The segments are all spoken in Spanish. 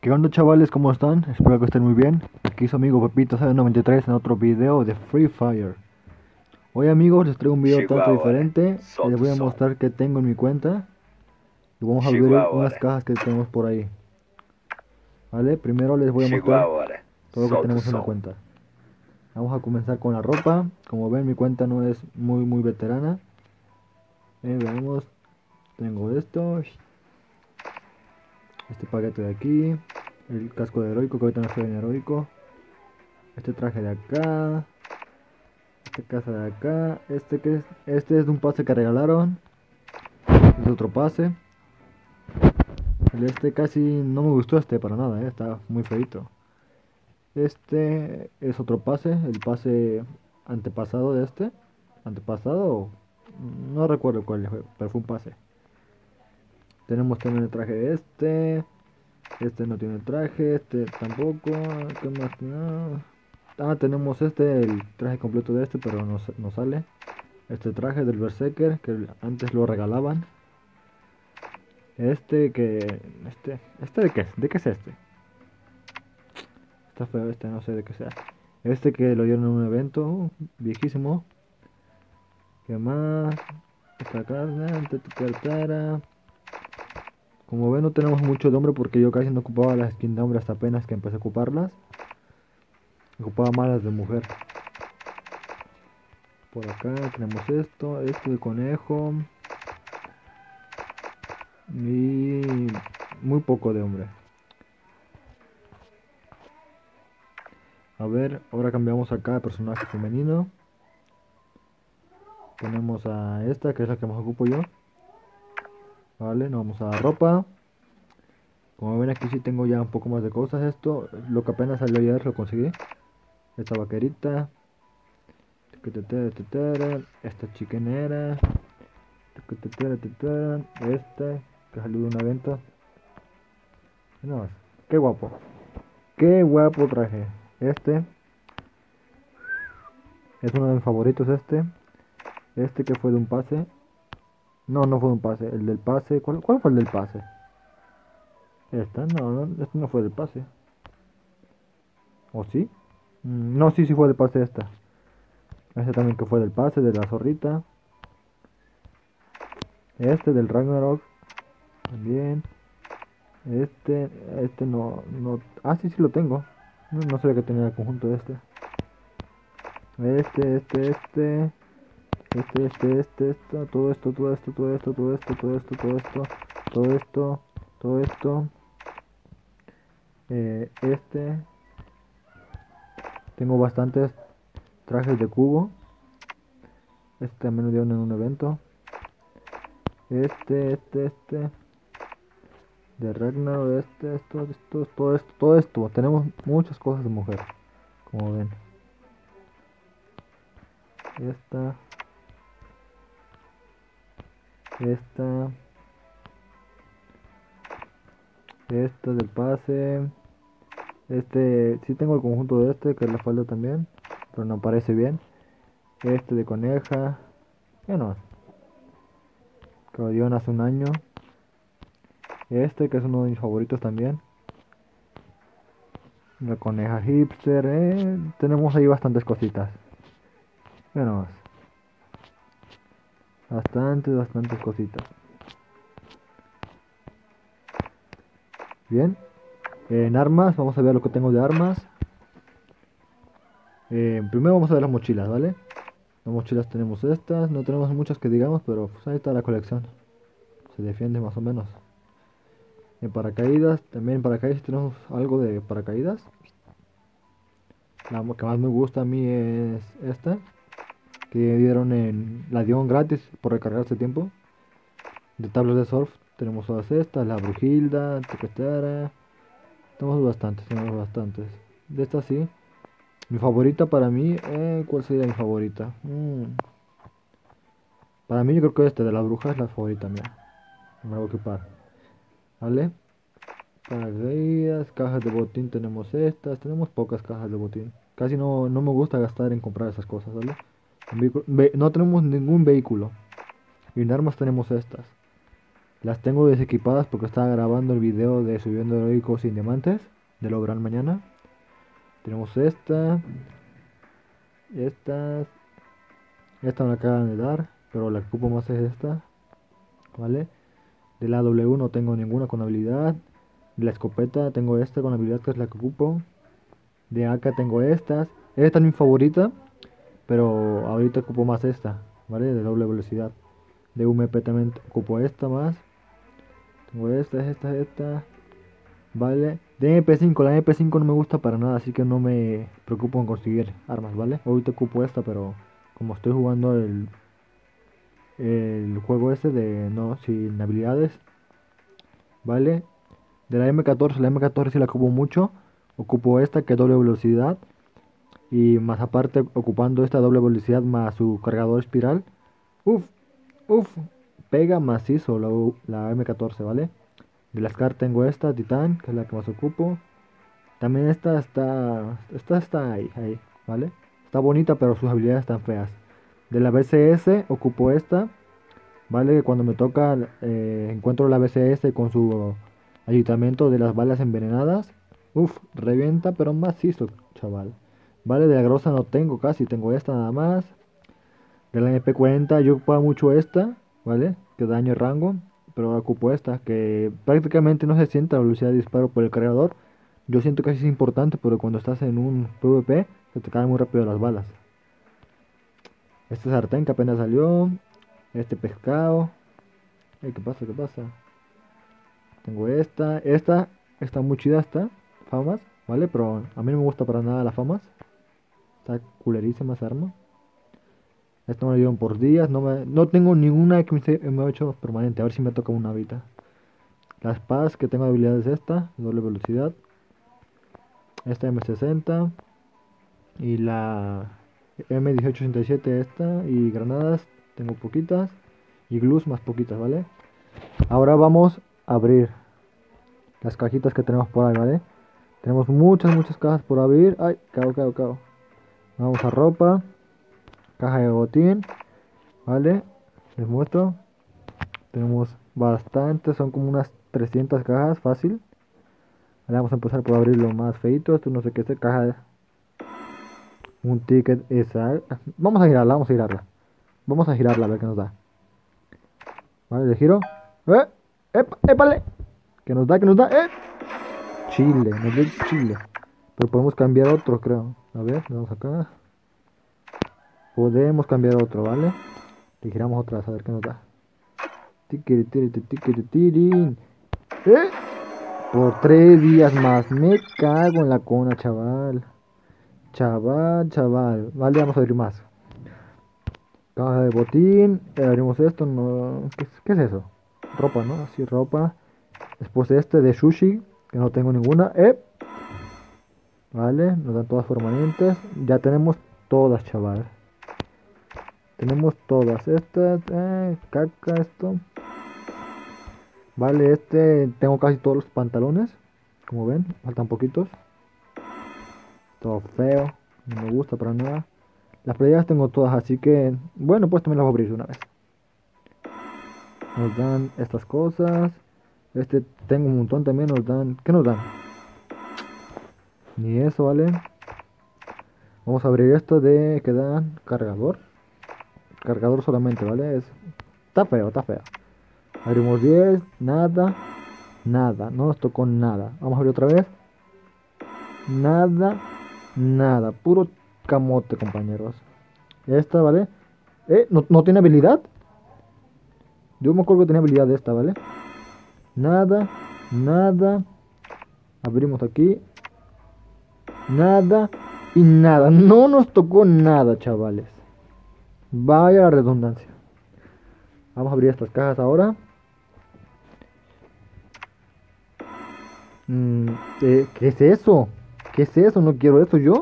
¿Qué onda chavales? ¿Cómo están? Espero que estén muy bien. Aquí su amigo Pepito 93 en otro video de Free Fire. Hoy amigos les traigo un video tanto Chihuahua, diferente. son, Les voy a mostrar qué tengo en mi cuenta. Y vamos a abrir unas cajas que tenemos por ahí. ¿Vale? Primero les voy a mostrar Chihuahua. todo lo que tenemos en la cuenta. Vamos a comenzar con la ropa. Como ven mi cuenta no es muy muy veterana. Eh, veamos. Tengo esto. Este paquete de aquí. El casco de heroico que ahorita no estoy en heroico. Este traje de acá. Esta casa de acá. Este que es. Este es de un pase que regalaron. Este es otro pase. Este casi no me gustó este para nada, eh, está muy feito. Este es otro pase, el pase antepasado de este. Antepasado, no recuerdo cuál fue, pero fue un pase. Tenemos también el traje de este. Este no tiene traje, este tampoco. ¿Qué más? No. Ah, tenemos este, el traje completo de este, pero no, no sale. Este traje del Berserker, que antes lo regalaban. Este que... Este... ¿Este de qué es? ¿De qué es este? Está feo este, no sé de qué sea. Este que lo dieron en un evento uh, viejísimo. ¿Qué más? Esta carne, Como ven no tenemos mucho de hombre porque yo casi no ocupaba las skins de hombre hasta apenas que empecé a ocuparlas. Ocupaba más las de mujer. Por acá tenemos esto, esto de conejo. Y muy poco de hombre. A ver, ahora cambiamos acá a personaje femenino. Ponemos a esta, que es la que más ocupo yo. Vale, nos vamos a ropa. Como ven aquí sí tengo ya un poco más de cosas. Esto, lo que apenas salió ayer lo conseguí. Esta vaquerita. Esta chiquenera. Este, que salió de una venta. No, qué guapo. Qué guapo traje. Este. Es uno de mis favoritos este. Este que fue de un pase. No, no fue un pase. El del pase. ¿Cuál, cuál fue el del pase? Esta, no, no, este no fue del pase. ¿O sí? Mm, No, sí, sí fue del pase esta. Este también que fue del pase, de la zorrita. Este del Ragnarok. También. Este, este no, no. Ah, sí, sí lo tengo. No, no sabía que tenía el conjunto de este. Este, este, este. Este, este, este, esto, todo esto, todo esto, todo esto, todo esto, todo esto, todo esto, todo esto, todo esto. Eh, este. Tengo bastantes trajes de cubo. Este también lo dieron en un evento. Este, este, este. De Ragnarok, este, esto, esto, todo esto, todo esto. Tenemos muchas cosas de mujer. Como ven. Esta. Esta. Esta del pase. Este, sí tengo el conjunto de este, que es la falda también. Pero no parece bien. Este de coneja. ¿Qué no? Que lo dieron hace un año. Este, que es uno de mis favoritos también. La coneja hipster. eh, Tenemos ahí bastantes cositas. Mira nomás. Bastantes, bastantes cositas. Bien. En armas, vamos a ver lo que tengo de armas. Eh, primero vamos a ver las mochilas, ¿vale? Las mochilas tenemos estas, no tenemos muchas que digamos, pero pues ahí está la colección. Se defiende más o menos. En paracaídas, también en paracaídas tenemos algo de paracaídas. La que más me gusta a mí es esta. Que dieron en. La dieron gratis por recargarse tiempo. De tablas de surf. Tenemos todas estas, la brujilda, tequetara. Tenemos bastantes, tenemos bastantes. De estas sí. Mi favorita para mí, eh, ¿cuál sería mi favorita? Mm. Para mí yo creo que esta de la bruja es la favorita mía. Me voy a ocupar. ¿Vale? Paracaídas, cajas de botín tenemos estas, tenemos pocas cajas de botín. Casi no, no me gusta gastar en comprar esas cosas, ¿vale? No tenemos ningún vehículo. Y en armas tenemos estas. Las tengo desequipadas porque estaba grabando el video de subiendo heroicos sin diamantes. De lograr mañana. Tenemos esta. Estas. Esta me acaban de dar. Pero la que ocupo más es esta. ¿Vale? De la W no tengo ninguna con habilidad. De la escopeta tengo esta con habilidad que es la que ocupo. De AK tengo estas. Esta es mi favorita. Pero ahorita ocupo más esta. ¿Vale? De doble velocidad. De UMP también ocupo esta más. Tengo esta, esta, esta. Vale. De MP5, la MP5 no me gusta para nada, así que no me preocupo en conseguir armas, ¿vale? Ahorita ocupo esta, pero como estoy jugando el, el juego este de no sin habilidades, ¿vale? De la M14, la M14 si la ocupo mucho, ocupo esta que es doble velocidad y más aparte ocupando esta doble velocidad más su cargador espiral, uff, uff, pega macizo la, la M14, ¿vale? De las cartas tengo esta, Titán, que es la que más ocupo. También esta está, esta está ahí, ahí, ¿vale? Está bonita, pero sus habilidades están feas. De la BCS ocupo esta, ¿vale? Que cuando me toca eh, encuentro la BCS con su ayuntamiento de las balas envenenadas. Uf, revienta, pero macizo, chaval. Vale, de la grosa no tengo casi, tengo esta nada más. De la MP40 yo ocupo mucho esta, ¿vale? Que daño rango pero ocupo esta, que prácticamente no se siente la velocidad de disparo por el cargador. Yo siento que es importante, pero cuando estás en un PvP, se te caen muy rápido las balas. Este sartén que apenas salió. Este pescado. ¿Qué pasa? ¿Qué pasa? Tengo esta. Esta está muy chida esta. Famas, ¿vale? Pero a mí no me gusta para nada las famas. Está culerísima esa arma. Esto me lo dieron por días. No, me, no tengo ninguna que me, permanente. A ver si me toca una ahorita. La espada que tengo habilidad es esta. Doble velocidad. Esta M60. Y la M1867 esta. Y granadas. Tengo poquitas. Y glues más poquitas, ¿vale? Ahora vamos a abrir las cajitas que tenemos por ahí, ¿vale? Tenemos muchas, muchas cajas por abrir. Ay, cao, cao, cao. Vamos a ropa caja de botín vale les muestro. Tenemos bastante son como unas 300 cajas fácil. Vamos a empezar por abrir lo más feito. Esto no sé qué es caja un ticket esa vamos a girarla vamos a girarla. Vamos a girarla a ver qué nos da. Vale le giro. Eh épale que nos da que nos da eh chile nos chile pero podemos cambiar otro creo a ver vamos acá Podemos cambiar otro, ¿vale? Le giramos otra a ver qué nos da. ¿Eh? Por tres días más. Me cago en la cona, chaval. Chaval, chaval. Vale, vamos a abrir más. Caja de botín. Eh, abrimos esto. No... ¿Qué, es eso? Ropa, ¿no? Así, ropa. Después este de sushi. Que no tengo ninguna. ¿Eh? Vale, nos dan todas permanentes. Ya tenemos todas, chaval. Tenemos todas estas. Eh, caca, esto. Vale, este. Tengo casi todos los pantalones. Como ven, faltan poquitos. Todo feo. No me gusta para nada. Las playeras tengo todas, así que. Bueno, pues también las voy a abrir una vez. Nos dan estas cosas. Este tengo un montón también. Nos dan. ¿Qué nos dan? Ni eso, ¿vale? Vamos a abrir esto de que dan cargador cargador solamente, ¿vale? Es, está feo, está feo. Abrimos 10, nada, nada, no nos tocó nada. Vamos a abrir otra vez. Nada, nada, puro camote, compañeros. Esta, ¿vale? Eh, ¿no, ¿no tiene habilidad? Yo me acuerdo que tenía habilidad de esta, ¿vale? Nada, nada. Abrimos aquí. Nada y nada. No nos tocó nada, chavales. Vaya la redundancia. Vamos a abrir estas cajas ahora. Mm, eh, ¿Qué es eso? ¿Qué es eso? No quiero eso yo.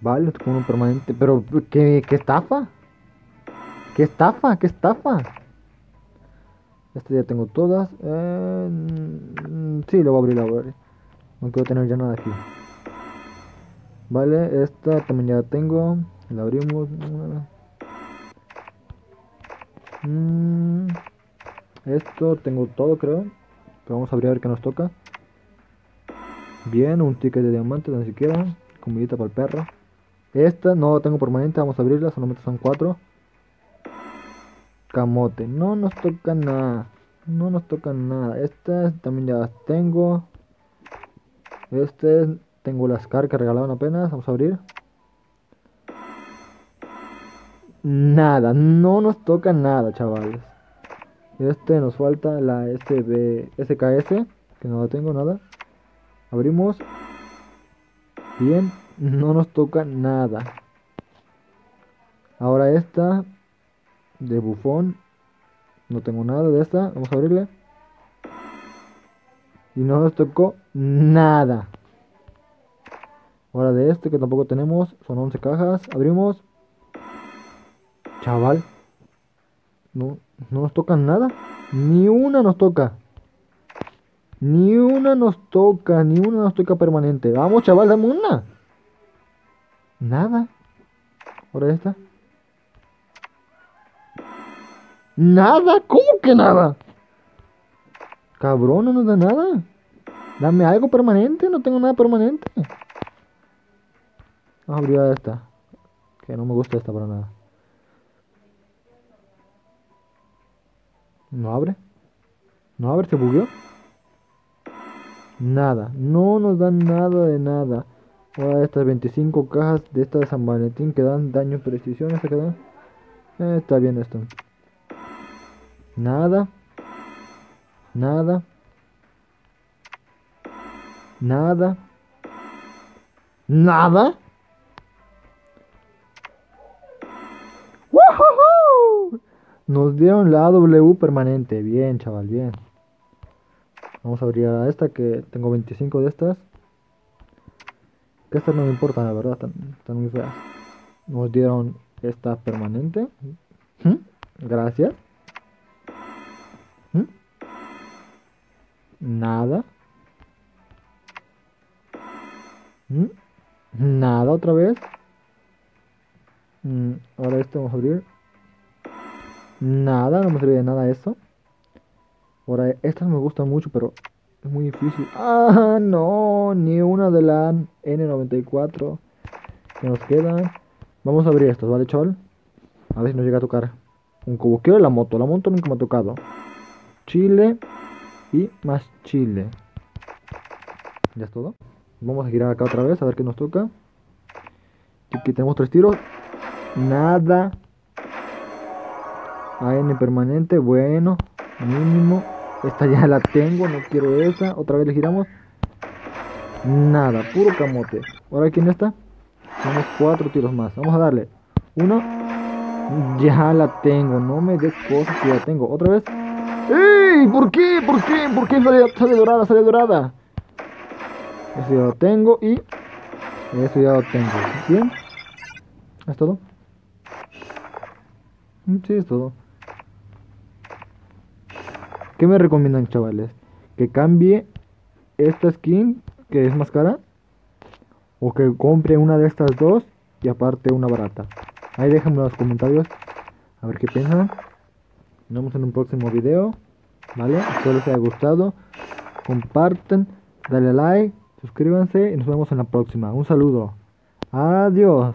Vale, con un permanente. Pero, ¿qué, ¿qué estafa? ¿Qué estafa? ¿Qué estafa? Este ya tengo todas. Eh, mm, sí, lo voy a abrir, ahora. No quiero tener ya nada aquí. Vale, esta también ya la tengo. La abrimos. Mm. Esto tengo todo, creo. Pero vamos a abrir a ver qué nos toca. Bien, un ticket de diamante, ni siquiera. Comidita para el perro. Esta no tengo permanente, vamos a abrirla, solamente son cuatro. Camote, no nos toca nada. No nos toca nada. Estas también ya las tengo. Este, tengo las car que regalaban apenas. Vamos a abrir. Nada, no nos toca nada, chavales. Este nos falta la SB, SKS, que no la tengo nada. Abrimos. Bien, no nos toca nada. Ahora esta de bufón. No tengo nada de esta. Vamos a abrirla. Y no nos tocó nada. Ahora de este que tampoco tenemos. Son 11 cajas. Abrimos. Chaval. No, no nos toca nada. Ni una nos toca. Ni una nos toca. Ni una nos toca permanente. Vamos, chaval, dame una. Nada. Ahora esta. Nada. ¿Cómo que nada? Cabrón, no nos da nada. Dame algo permanente. No tengo nada permanente. Vamos a abrir esta. Que no me gusta esta para nada. No abre. No abre, se bugueó. Nada. No nos dan nada de nada. Ahora estas 25 cajas de esta de San Valentín que dan daño precisión. ¿Esta que dan? Eh, está bien esto. Nada. Nada. Nada. Nada. Nos dieron la W permanente. Bien, chaval, bien. Vamos a abrir a esta que tengo 25 de estas. Que estas no me importan, la verdad, están, muy feas. Nos dieron esta permanente. ¿Mm? Gracias. Nada. ¿Mm? Nada otra vez. Ahora este vamos a abrir. Nada, no me sirve de nada esto. Ahora, estas me gustan mucho, pero es muy difícil. ¡Ah, no! Ni una de la N94 que nos quedan. Vamos a abrir estas, ¿vale, chaval? A ver si nos llega a tocar un cubo. Quiero la moto. La moto nunca me ha tocado. Chile y más chile. Ya es todo. Vamos a girar acá otra vez a ver qué nos toca. Aquí tenemos tres tiros. Nada. AN permanente, bueno, mínimo. Esta ya la tengo, no quiero esa. Otra vez le giramos. Nada, puro camote. Ahora, ¿quién está? Tenemos cuatro tiros más. Vamos a darle. Uno. Ya la tengo. No me des cosas que ya tengo. Otra vez. ¡Ey! ¿Por qué? ¿Por qué? ¿Por qué sale, dorada? Sale dorada. Eso ya lo tengo y... Eso ya lo tengo. ¿Bien? ¿Es todo? Sí, es todo. ¿Qué me recomiendan, chavales? ¿Que cambie esta skin, que es más cara? ¿O que compre una de estas dos y aparte una barata? Ahí déjenme en los comentarios a ver qué piensan. Nos vemos en un próximo video. ¿Vale? Espero les haya gustado. Comparten, dale like, suscríbanse y nos vemos en la próxima. Un saludo. Adiós.